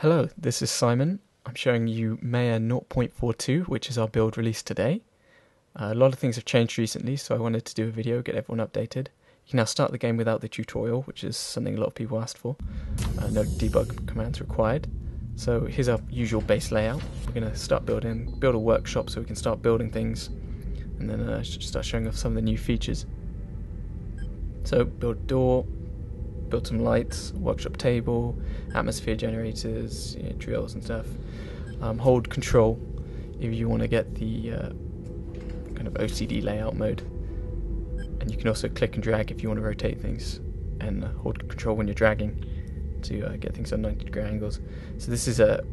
Hello, this is Simon. I'm showing you Maia 0.42, which is our build released today. Uh, a lot of things have changed recently, so I wanted to do a video, get everyone updated. You can now start the game without the tutorial, which is something a lot of people asked for. Uh, no debug commands required. So here's our usual base layout. We're going to start building, build a workshop so we can start building things, and then uh, start showing off some of the new features. So build door, build some lights, workshop table, atmosphere generators, you know, drills and stuff. Um, hold control if you want to get the uh, kind of OCD layout mode. And you can also click and drag if you want to rotate things, and uh, hold control when you're dragging to uh, get things on 90 degree angles. So this is a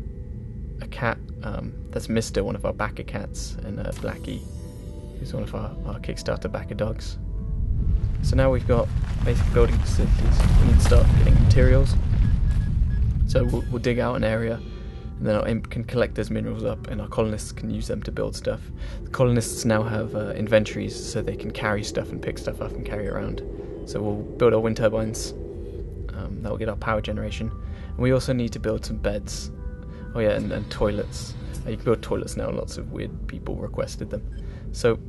a cat um, that's Mister, one of our backer cats, and uh, Blackie, who's one of our, our Kickstarter backer dogs. So now we've got basic building facilities. We need to start getting materials. So we'll, we'll dig out an area, and then our imp can collect those minerals up, and our colonists can use them to build stuff. The colonists now have uh, inventories, so they can carry stuff and pick stuff up and carry around. So we'll build our wind turbines. Um, that will get our power generation. And we also need to build some beds. Oh yeah, and, and toilets. Uh, you can build toilets now. Lots of weird people requested them. So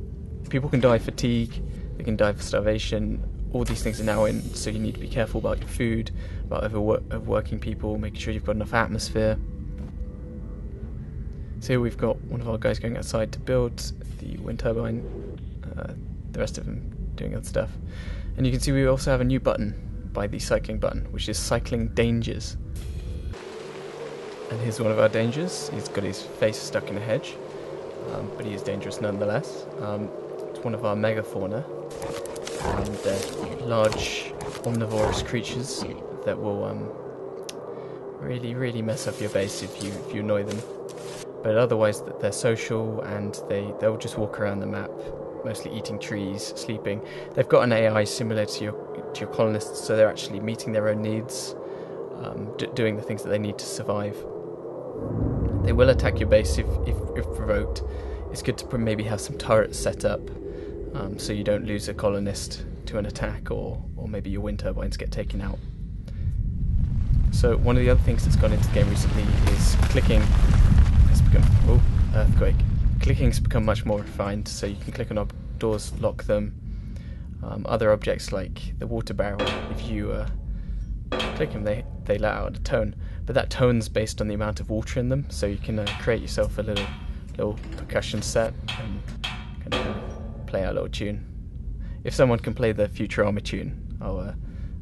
people can die of fatigue they can die of starvation. All these things are now in, so you need to be careful about your food, about overwork, overworking people, making sure you've got enough atmosphere. So here we've got one of our guys going outside to build the wind turbine, uh, the rest of them doing other stuff. And you can see we also have a new button by the cycling button, which is cycling dangers. And here's one of our dangers. He's got his face stuck in a hedge, um, but he is dangerous nonetheless. Um, one of our megafauna, and they're large omnivorous creatures that will um, really, really mess up your base if you if you annoy them. But otherwise, they're social and they they'll just walk around the map, mostly eating trees, sleeping. They've got an AI similar to your to your colonists, so they're actually meeting their own needs, um, doing the things that they need to survive. They will attack your base if, if, if provoked. It's good to maybe have some turrets set up um, so you don't lose a colonist to an attack or, or maybe your wind turbines get taken out. So one of the other things that's gone into the game recently is clicking has become oh earthquake. Clicking's become much more refined, so you can click on ob- doors, lock them. Um, other objects like the water barrel, if you uh, click them, they they let out a tone, but that tone's based on the amount of water in them. So you can uh, create yourself a little little percussion set and kind of play our little tune. If someone can play the Futurama tune, I'll uh,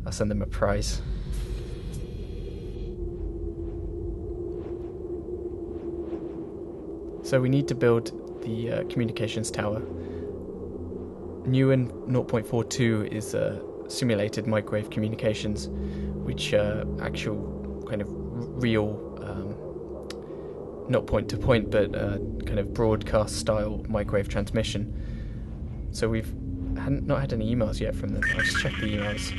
I'll send them a prize. So we need to build the uh, communications tower. New in 0.42 is uh, simulated microwave communications, which uh, actual kind of real, um, not point to point, but uh, kind of broadcast style microwave transmission. So we've hadn't, not had any emails yet from them. I'll just check the emails.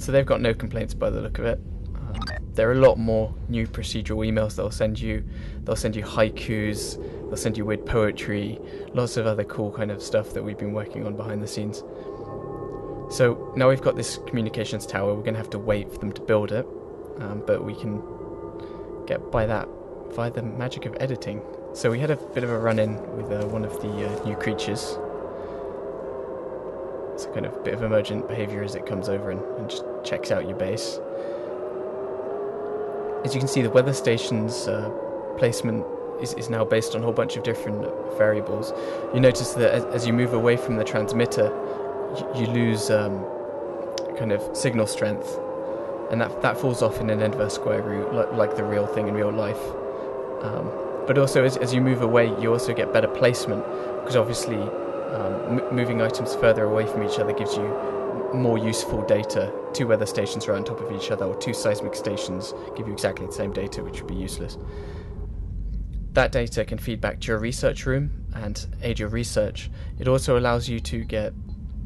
So they've got no complaints by the look of it. Um, there are a lot more new procedural emails they'll send you. They'll send you haikus. They'll send you weird poetry. Lots of other cool kind of stuff that we've been working on behind the scenes. So now we've got this communications tower. We're going to have to wait for them to build it, um, but we can get by that via the magic of editing. So we had a bit of a run-in with uh, one of the uh, new creatures. It's a kind of bit of emergent behaviour as it comes over and, and, just checks out your base. As you can see, the weather station's uh, placement is, is now based on a whole bunch of different variables. You notice that as, as you move away from the transmitter, you, you lose um, kind of signal strength, and that that falls off in an inverse square root, like, like the real thing in real life. Um, but also, as, as, you move away, you also get better placement because obviously, um, m- moving items further away from each other gives you more useful data. Two weather stations are on top of each other, or two seismic stations give you exactly the same data, which would be useless. That data can feed back to your research room and aid your research. It also allows you to get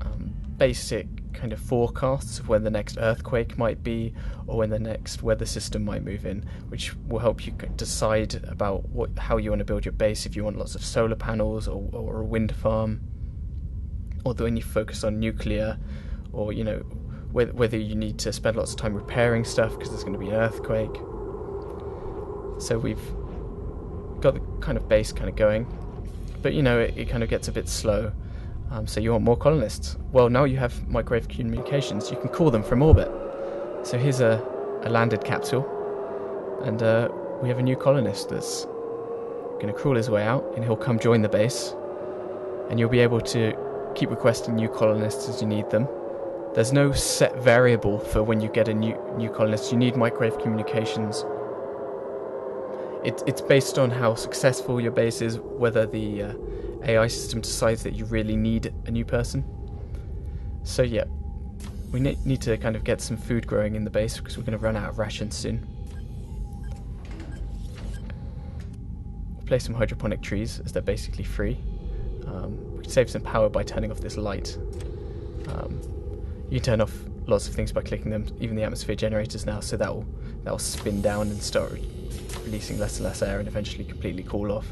um, basic kind of forecasts of when the next earthquake might be or when the next weather system might move in, which will help you decide about what how you want to build your base. If you want lots of solar panels or, or a wind farm, or when you focus on nuclear, or you know whether, whether you need to spend lots of time repairing stuff because there's going to be an earthquake. So we've got the kind of base kind of going, but you know it, it kind of gets a bit slow. Um, so you want more colonists? Well, now you have microwave communications. You can call them from orbit. So here's a, a landed capsule, and uh, we have a new colonist that's going to crawl his way out, and he'll come join the base, and you'll be able to keep requesting new colonists as you need them. There's no set variable for when you get a new new colonist. You need microwave communications. It, it's based on how successful your base is, whether the uh, AI system decides that you really need a new person. So yeah, we ne- need to kind of get some food growing in the base because we're going to run out of rations soon. We'll place some hydroponic trees as they're basically free. Um, we can save some power by turning off this light. Um, you can turn off lots of things by clicking them, even the atmosphere generators now, so that will that will spin down and start re- releasing less and less air and eventually completely cool off.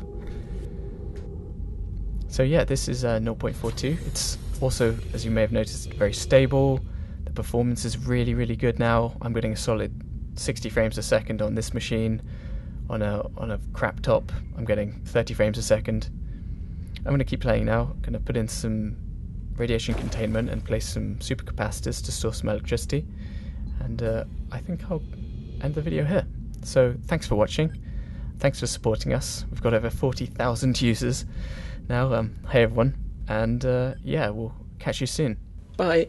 So yeah, this is uh, 0.42. It's also, as you may have noticed, very stable. The performance is really, really good now. I'm getting a solid 60 frames a second on this machine. On a on a crap top, I'm getting 30 frames a second. I'm going to keep playing now. I'm going to put in some radiation containment and place some supercapacitors to store some electricity. And uh, I think I'll end the video here. So thanks for watching. Thanks for supporting us. We've got over 40,000 users now. Um, hey everyone. And uh, yeah, we'll catch you soon. Bye.